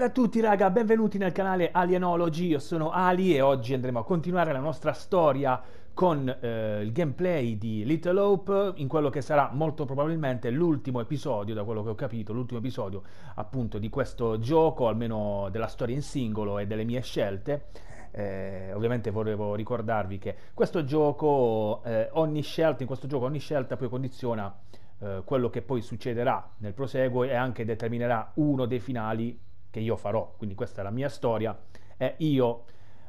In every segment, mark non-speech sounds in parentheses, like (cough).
Salve a tutti raga, benvenuti nel canale Alienology, io sono Ali e oggi andremo a continuare la nostra storia con eh, il gameplay di Little Hope in quello che sarà molto probabilmente l'ultimo episodio, da quello che ho capito, l'ultimo episodio appunto di questo gioco, almeno della storia in singolo e delle mie scelte. Eh, ovviamente volevo ricordarvi che questo gioco, eh, ogni scelta, in questo gioco ogni scelta poi condiziona eh, quello che poi succederà nel proseguo e anche determinerà uno dei finali che io farò, quindi questa è la mia storia e io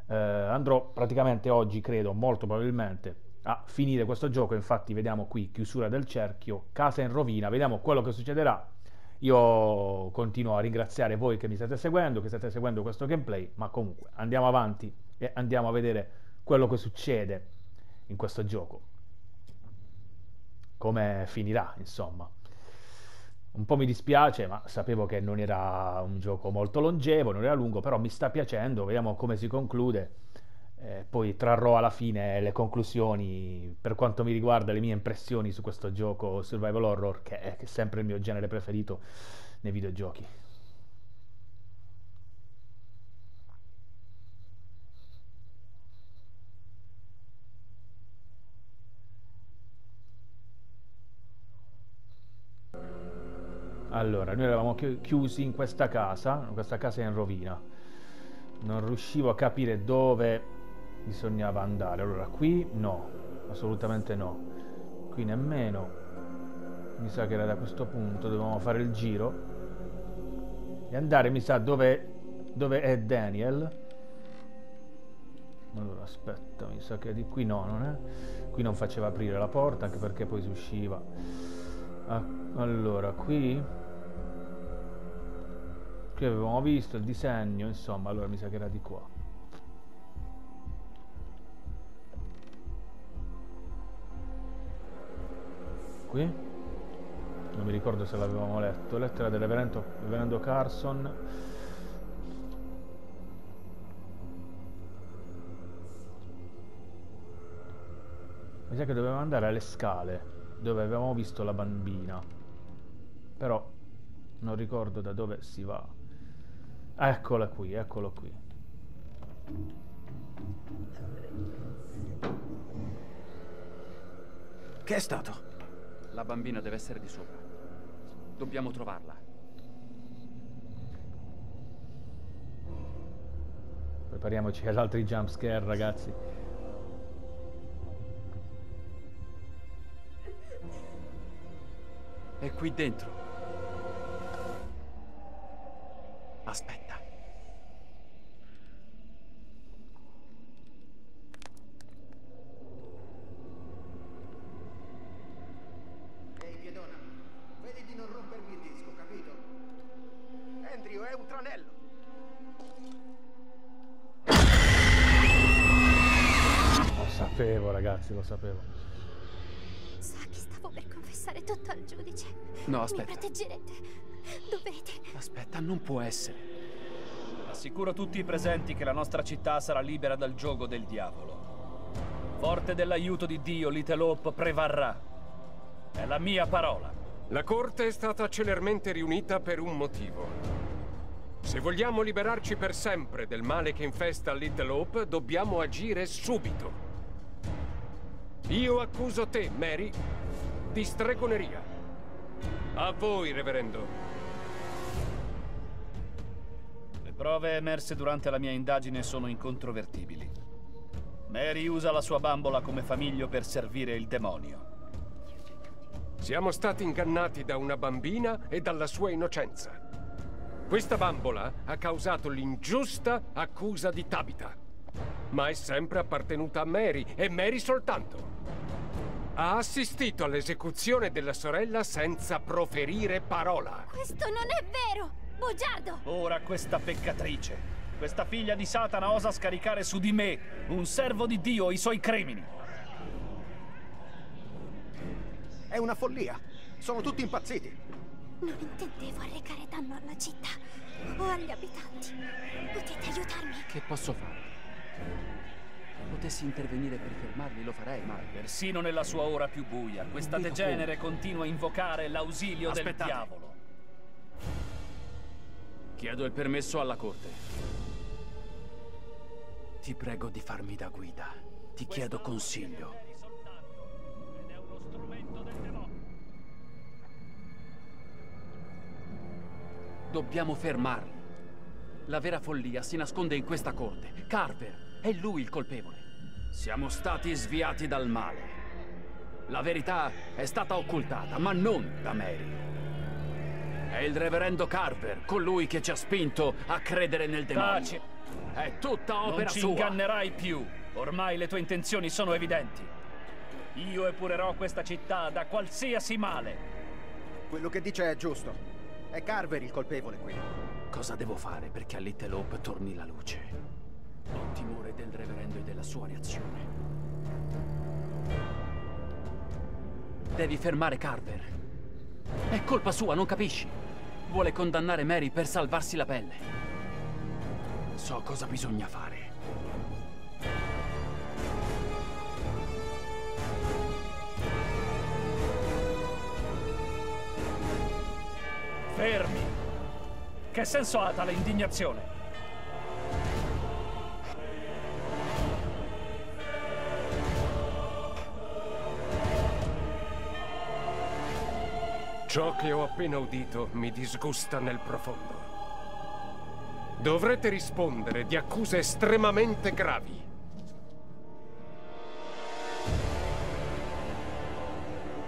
eh, andrò praticamente oggi, credo, molto probabilmente a finire questo gioco, infatti vediamo qui chiusura del cerchio, casa in rovina, vediamo quello che succederà. Io continuo a ringraziare voi che mi state seguendo, che state seguendo questo gameplay, ma comunque andiamo avanti e andiamo a vedere quello che succede in questo gioco. Come finirà, insomma. Un po' mi dispiace, ma sapevo che non era un gioco molto longevo, non era lungo, però mi sta piacendo, vediamo come si conclude. Eh, poi trarrò alla fine le conclusioni per quanto mi riguarda le mie impressioni su questo gioco survival horror, che è sempre il mio genere preferito nei videogiochi. Allora, noi eravamo chiusi in questa casa, questa casa è in rovina. Non riuscivo a capire dove bisognava andare. Allora, qui no, assolutamente no. Qui nemmeno. Mi sa che era da questo punto, dovevamo fare il giro. E andare, mi sa, dove, dove è Daniel. Allora, aspetta, mi sa che di qui no, non è? Qui non faceva aprire la porta, anche perché poi si usciva. Ah, allora, qui qui avevamo visto il disegno insomma allora mi sa che era di qua. Qui? Non mi ricordo se l'avevamo letto. Lettera del reverendo, reverendo Carson. Mi sa che dovevamo andare alle scale dove avevamo visto la bambina. Però non ricordo da dove si va Eccola qui, eccolo qui. Che è stato? La bambina deve essere di sopra. Dobbiamo trovarla. Prepariamoci ad altri jumpscare, ragazzi. È qui dentro. Ragazzi, lo sapevo. Sa che stavo per confessare tutto al giudice. No, aspetta. Mi proteggerete. Dovete. Aspetta, non può essere. Assicuro tutti i presenti che la nostra città sarà libera dal gioco del diavolo. Forte dell'aiuto di Dio, Little Hope prevarrà. È la mia parola. La Corte è stata celermente riunita per un motivo. Se vogliamo liberarci per sempre del male che infesta Little Hope, dobbiamo agire subito. Io accuso te, Mary, di stregoneria. A voi, reverendo. Le prove emerse durante la mia indagine sono incontrovertibili. Mary usa la sua bambola come famiglio per servire il demonio. Siamo stati ingannati da una bambina e dalla sua innocenza. Questa bambola ha causato l'ingiusta accusa di Tabitha. Ma è sempre appartenuta a Mary, e Mary soltanto. Ha assistito all'esecuzione della sorella senza proferire parola. Questo non è vero! Bugiardo! Ora questa peccatrice, questa figlia di Satana osa scaricare su di me, un servo di Dio, i suoi crimini. È una follia. Sono tutti impazziti. Non intendevo arrecare danno alla città o agli abitanti. Potete aiutarmi? Che posso fare? Potessi intervenire per fermarli lo farei, ma... Persino nella sua ora più buia, questa degenere come. continua a invocare l'ausilio del diavolo. Chiedo il permesso alla corte. Ti prego di farmi da guida. Ti chiedo consiglio. Dobbiamo fermarli. La vera follia si nasconde in questa corte. Carver, è lui il colpevole. Siamo stati sviati dal male. La verità è stata occultata, ma non da Mary. È il reverendo Carver, colui che ci ha spinto a credere nel demonio. Taci. È tutta opera Non ci sua. ingannerai più. Ormai le tue intenzioni sono evidenti. Io epurerò questa città da qualsiasi male. Quello che dice è giusto. È Carver il colpevole qui. Cosa devo fare perché a Little Hope torni la luce? Ho timore del reverendo e della sua reazione. Devi fermare Carver. È colpa sua, non capisci? Vuole condannare Mary per salvarsi la pelle. So cosa bisogna fare. Fermi! Che senso ha tale indignazione? Ciò che ho appena udito mi disgusta nel profondo. Dovrete rispondere di accuse estremamente gravi.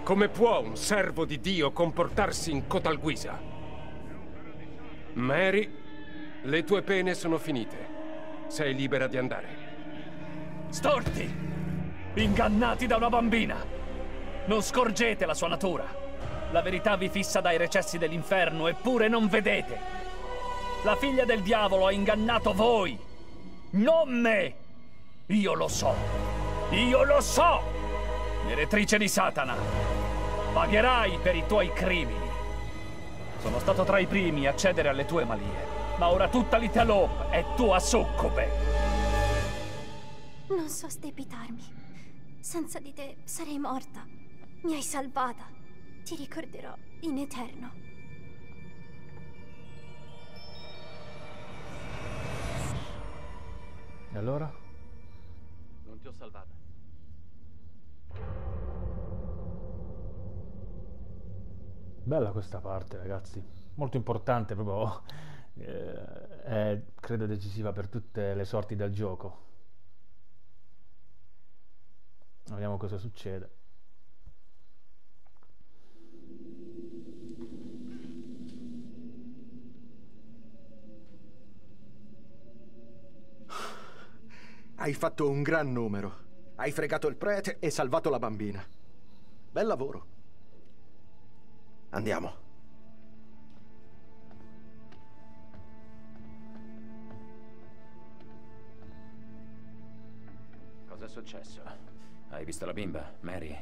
Come può un servo di Dio comportarsi in cotal guisa? Mary, le tue pene sono finite. Sei libera di andare. Storti! Ingannati da una bambina! Non scorgete la sua natura! La verità vi fissa dai recessi dell'inferno, eppure non vedete! La figlia del diavolo ha ingannato voi! Non me! Io lo so! Io lo so! Meretrice di Satana! Pagherai per i tuoi crimini! Sono stato tra i primi a cedere alle tue malie, ma ora tutta Little Hope è tua succube! Non so stepitarmi. Senza di te sarei morta. Mi hai salvata. Ti ricorderò in eterno. E allora? Non ti ho salvata. Bella questa parte, ragazzi. Molto importante, proprio. eh, è, credo, decisiva per tutte le sorti del gioco. Vediamo cosa succede. Hai fatto un gran numero. Hai fregato il prete e salvato la bambina. Bel lavoro. Andiamo. Cos'è successo? Hai visto la bimba, Mary?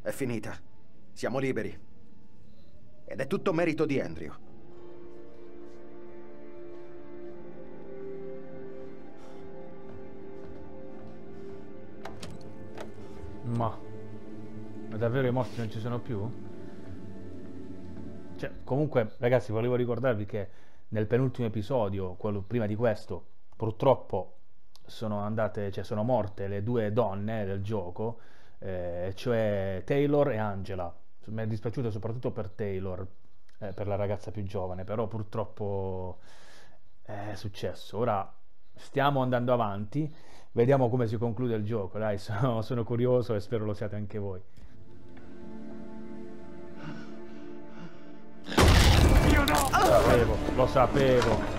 È finita. Siamo liberi. Ed è tutto merito di Andrew. Ma ma davvero i mostri non ci sono più? Cioè, comunque, ragazzi, volevo ricordarvi che nel penultimo episodio, quello prima di questo, purtroppo sono andate, cioè sono morte le due donne del gioco, eh, cioè Taylor e Angela. Mi è dispiaciuto soprattutto per Taylor, eh, per la ragazza più giovane, però purtroppo è successo. Ora stiamo andando avanti, vediamo come si conclude il gioco. Dai, (laughs) sono, sono curioso e spero lo siate anche voi. Sapevo, lo sapevo.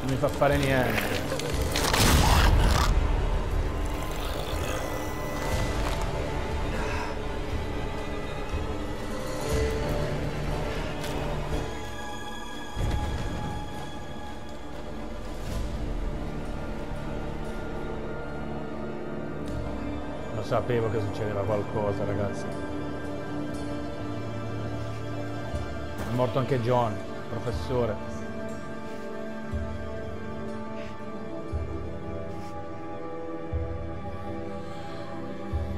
Non mi fa fare niente. Sapevo che succedeva qualcosa, ragazzi. È morto anche John, professore.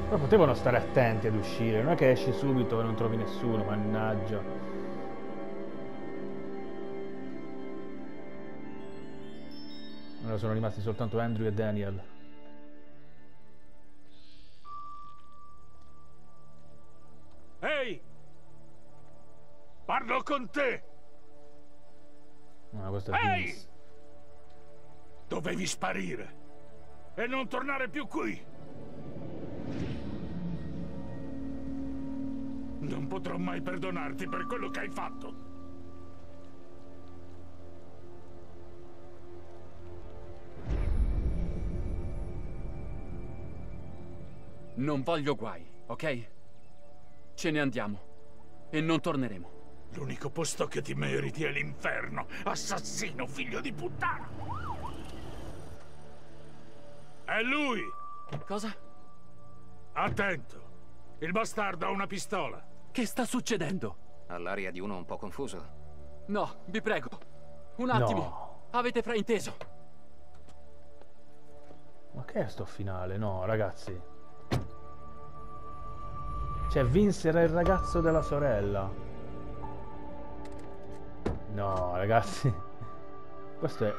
Però potevano stare attenti ad uscire, non è che esci subito e non trovi nessuno, mannaggia. Ora sono rimasti soltanto Andrew e Daniel. Parlo con te! Ah, questo è Ehi! Dovevi sparire e non tornare più qui. Non potrò mai perdonarti per quello che hai fatto. Non voglio guai, ok? Ce ne andiamo. E non torneremo. L'unico posto che ti meriti è l'inferno, assassino figlio di puttana! È lui! Cosa? Attento! Il bastardo ha una pistola. Che sta succedendo? All'aria di uno un po' confuso. No, vi prego. Un attimo. No. Avete frainteso. Ma che è sto finale? No, ragazzi. Cioè, Vince era il ragazzo della sorella. No, ragazzi. Questo è...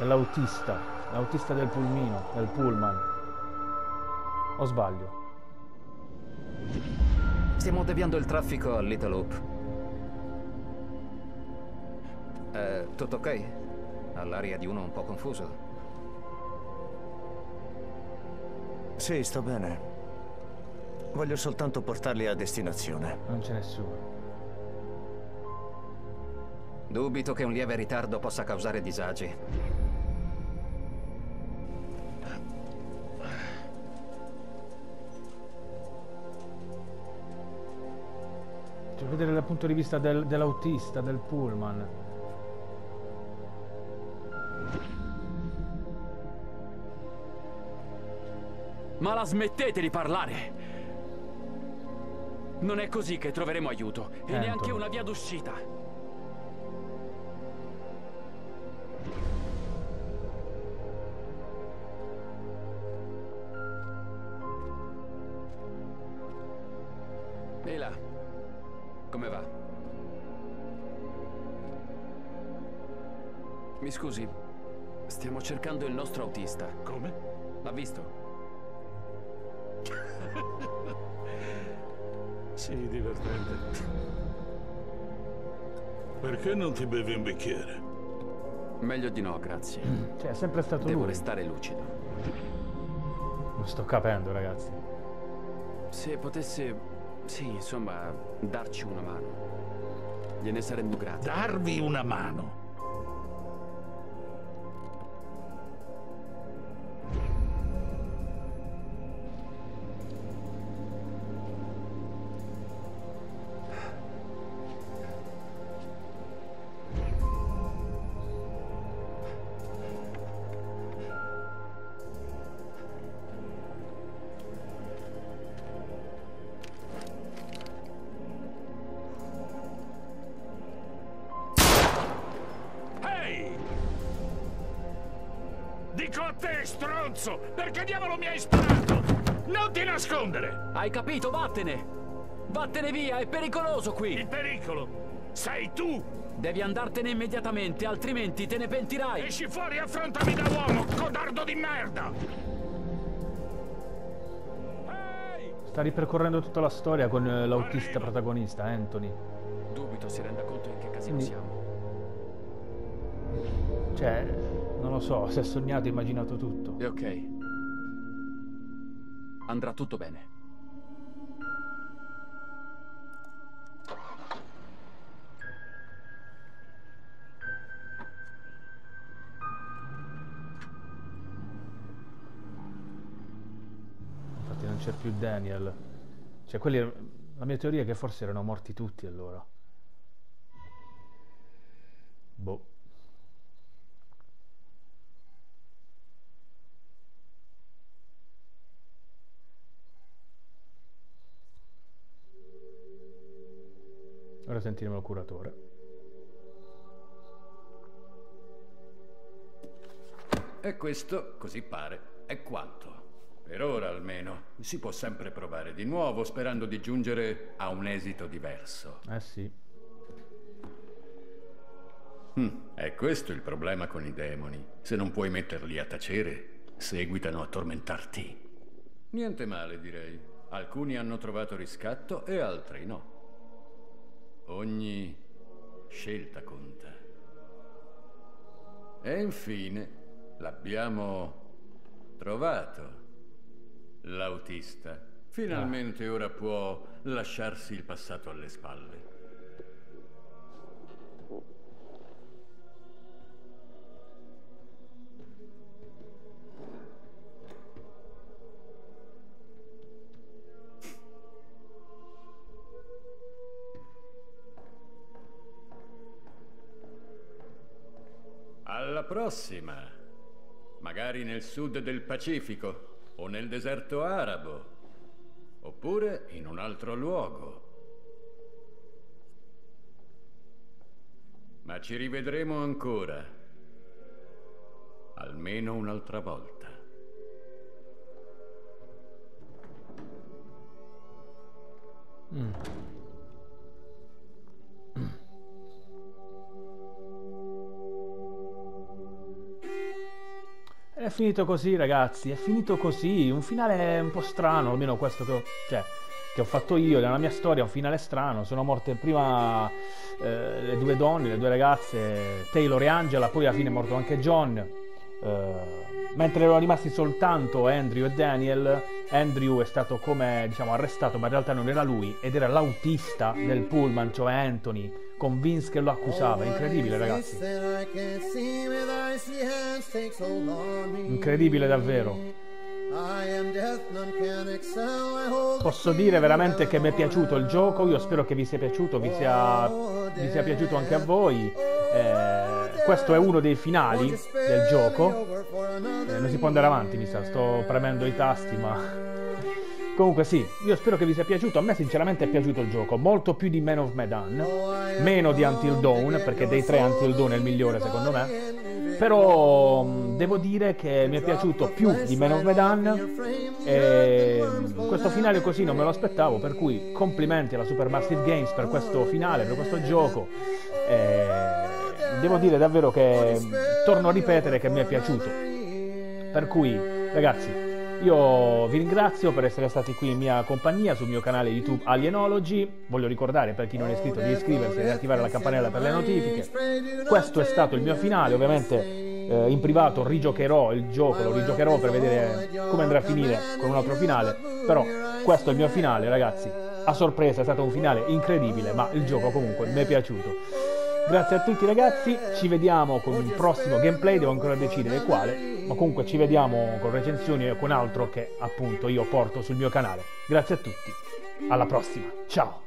È l'autista. L'autista del pulmino, del pullman. O sbaglio? Stiamo deviando il traffico a Little Hope. Eh, tutto ok? All'aria di uno un po' confuso. Sì, sto bene. Voglio soltanto portarli a destinazione. Non c'è nessuno. Dubito che un lieve ritardo possa causare disagi. Cioè, vedere dal punto di vista del- dell'autista, del pullman. Ma la smettete di parlare! Non è così che troveremo aiuto. E Anthony. neanche una via d'uscita. Mi scusi, stiamo cercando il nostro autista. Come? L'ha visto? (laughs) Sì, divertente. Perché non ti bevi un bicchiere? Meglio di no, grazie. Cioè, è sempre stato Devo lui. restare lucido. Non sto capendo, ragazzi. Se potesse, sì, insomma, darci una mano. Gliene saremmo grati. Darvi una mano. Te, stronzo! Perché diavolo mi hai sparato? Non ti nascondere! Hai capito? Vattene! Vattene via, è pericoloso Il qui! pericolo sei tu! Devi andartene immediatamente, altrimenti te ne pentirai! Esci fuori e affrontami da uomo, codardo di merda! Sta ripercorrendo tutta la storia con eh, l'autista protagonista, Anthony. Dubito si renda conto in che casino Quindi- siamo. Cioè, non lo so, si è sognato e immaginato tutto. E ok. Andrà tutto bene. Infatti non c'è più Daniel. Cioè, quelli... La mia teoria è che forse erano morti tutti allora. Boh. Ora sentiremo il curatore. E questo, così pare, è quanto. Per ora almeno. Si può sempre provare di nuovo sperando di giungere a un esito diverso. Eh sì. Hm, è questo il problema con i demoni. Se non puoi metterli a tacere, seguitano a tormentarti. Niente male, direi. Alcuni hanno trovato riscatto e altri no. Ogni scelta conta. E infine l'abbiamo trovato. L'autista. Finalmente ora può lasciarsi il passato alle spalle. Prossima. Magari nel sud del Pacifico o nel deserto arabo. Oppure in un altro luogo. Ma ci rivedremo ancora. Almeno un'altra volta. Mm. È finito così, ragazzi. È finito così. Un finale un po' strano, almeno questo che ho, cioè, che ho fatto io nella mia storia. Un finale strano. Sono morte prima eh, le due donne, le due ragazze, Taylor e Angela. Poi alla fine è morto anche John. Eh, mentre erano rimasti soltanto Andrew e Daniel, Andrew è stato come diciamo arrestato, ma in realtà non era lui, ed era l'autista del pullman, cioè Anthony, con Vince che lo accusava. Incredibile, ragazzi. Incredibile davvero. Posso dire veramente che mi è piaciuto il gioco, io spero che vi sia piaciuto, vi sia, vi sia piaciuto anche a voi. Eh, questo è uno dei finali del gioco. Eh, non si può andare avanti, mi sa, sto premendo i tasti, ma... Comunque sì, io spero che vi sia piaciuto, a me sinceramente è piaciuto il gioco, molto più di Man of Medan, meno di Until Dawn, perché dei tre Until Dawn è il migliore secondo me, però devo dire che mi è piaciuto più di Man of Medan e questo finale così non me lo aspettavo, per cui complimenti alla Supermassive Games per questo finale, per questo gioco. E devo dire davvero che torno a ripetere che mi è piaciuto. Per cui, ragazzi, io vi ringrazio per essere stati qui in mia compagnia sul mio canale YouTube Alienology. Voglio ricordare per chi non è iscritto di iscriversi e di attivare la campanella per le notifiche. Questo è stato il mio finale, ovviamente eh, in privato rigiocherò il gioco, lo rigiocherò per vedere come andrà a finire con un altro finale. Però questo è il mio finale, ragazzi. A sorpresa è stato un finale incredibile, ma il gioco comunque mi è piaciuto. Grazie a tutti ragazzi, ci vediamo con il prossimo gameplay, devo ancora decidere quale, ma comunque ci vediamo con recensioni e con altro che appunto io porto sul mio canale. Grazie a tutti, alla prossima, ciao!